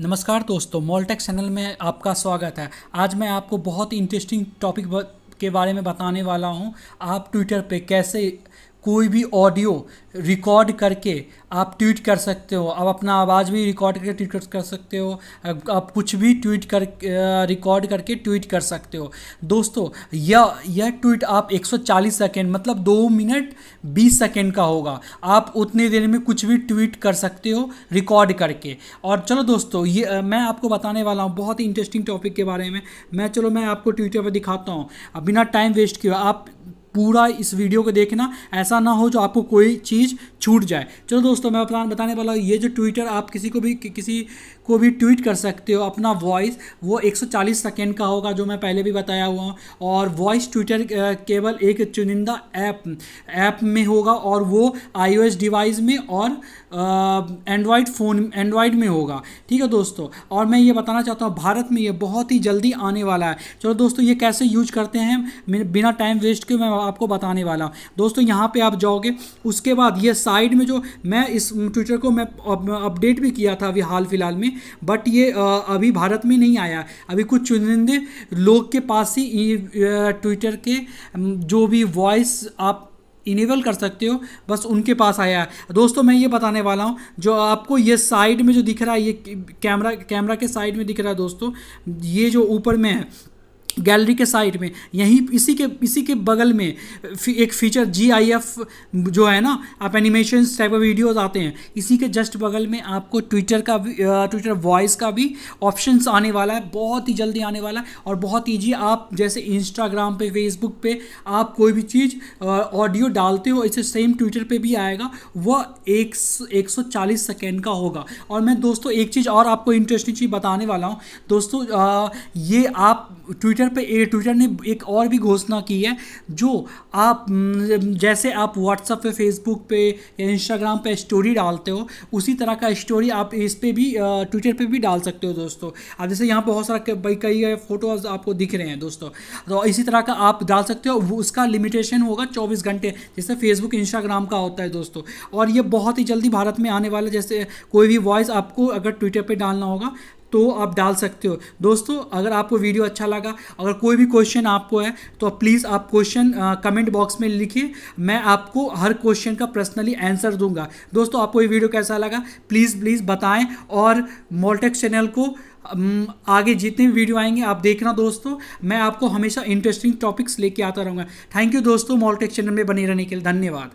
नमस्कार दोस्तों मॉलटेक चैनल में आपका स्वागत है। आज मैं आपको बहुत इंटरेस्टिंग टॉपिक के बारे में बताने वाला हूँ। आप ट्विटर पे कैसे कोई भी ऑडियो रिकॉर्ड करके आप ट्वीट कर सकते हो। आप अपना आवाज़ भी रिकॉर्ड करके ट्वीट कर सकते हो। आप कुछ भी ट्वीट कर रिकॉर्ड करके ट्वीट कर सकते हो। दोस्तों यह यह ट्वीट आप 140 सेकेंड मतलब दो मिनट 20 सेकेंड का होगा। आप उतने देर में कुछ भी ट्वीट कर सकते हो रिकॉर्ड करके। और चलो दोस्तों, ये मैं आपको बताने वाला हूँ बहुत ही इंटरेस्टिंग टॉपिक के बारे में। मैं, चलो मैं आपको ट्विटर पर दिखाता हूँ। बिना टाइम वेस्ट किए आप पूरा इस वीडियो को देखना। ऐसा ना हो जो आपको कोई चीज़ छूट जाए। चलो दोस्तों मैं प्लान बताने वाला हूँ ये जो ट्विटर आप किसी को भी कि, किसी को भी ट्वीट कर सकते हो अपना वॉइस वो 140 सेकेंड का होगा जो मैं पहले भी बताया हुआ हूँ। और वॉइस ट्विटर केवल एक चुनिंदा ऐप ऐप में होगा और वो आईओएस डिवाइस में और एंड्रॉयड फ़ोन एंड्रॉयड में होगा। ठीक है दोस्तों? और मैं ये बताना चाहता हूँ भारत में ये बहुत ही जल्दी आने वाला है। चलो दोस्तों ये कैसे यूज़ करते हैं बिना टाइम वेस्ट के मैं आपको बताने वाला हूँ। दोस्तों यहाँ पर आप जाओगे उसके बाद ये साइड में जो मैं इस ट्विटर को मैं अपडेट भी किया था अभी हाल फ़िलहाल में बट ये अभी भारत में नहीं आया। अभी कुछ चुनिंदे लोग के पास ही ट्विटर के जो भी वॉइस आप इनेबल कर सकते हो, बस उनके पास आया है। दोस्तों, मैं ये बताने वाला हूँ, जो आपको ये साइड में जो दिख रहा है, ये कैमरा कैमरा के साइड में दिख रहा है दोस्तों, ये जो ऊपर में है गैलरी के साइड में यहीं इसी के इसी के बगल में फ़ी एक फीचर जी आई एफ़ जो है ना आप एनिमेशन टाइप का वीडियोज़ आते हैं इसी के जस्ट बगल में आपको ट्विटर का भी ट्विटर वॉइस का भी ऑप्शन आने वाला है बहुत ही जल्दी आने वाला है और बहुत ईजी आप जैसे इंस्टाग्राम पे फेसबुक पे आप कोई भी चीज़ ऑडियो डालते हो इसे सेम ट्विटर पे भी आएगा वह एक एक सेकेंड का होगा। और मैं दोस्तों एक चीज़ और आपको इंटरेस्टिंग चीज़ बताने वाला हूँ दोस्तों आ, ये आप ट्विटर ट्विटर पे ट्विटर ने एक और भी घोषणा की है, जो आप जैसे आप व्हाट्सअप पे फेसबुक पे या इंस्टाग्राम पे स्टोरी डालते हो, उसी तरह का स्टोरी आप इस पे भी ट्विटर पे भी डाल सकते हो दोस्तों। अब जैसे यहाँ बहुत सारा भाई कई फ़ोटोज़ आपको दिख रहे हैं दोस्तों। तो इसी तरह का आप डाल सकते हो उसका लिमिटेशन होगा चौबीस घंटे, जैसे फेसबुक इंस्टाग्राम का होता है दोस्तों। और ये बहुत ही जल्दी भारत में आने वाला जैसे कोई भी वॉइस आपको अगर ट्विटर पर डालना होगा तो आप डाल सकते हो। दोस्तों, अगर आपको वीडियो अच्छा लगा, अगर कोई भी क्वेश्चन आपको है तो प्लीज़ आप क्वेश्चन कमेंट बॉक्स में लिखिए। मैं आपको हर क्वेश्चन का पर्सनली आंसर दूँगा। दोस्तों, आपको ये वीडियो कैसा लगा? प्लीज़ प्लीज़ बताएँ और मोलटेक चैनल को आगे जितने भी वीडियो आएँगे, आप देखना दोस्तों। मैं आपको हमेशा इंटरेस्टिंग टॉपिक्स लेके आता रहूँगा। थैंक यू दोस्तों मोलटेक चैनल में बने रहने के लिए धन्यवाद।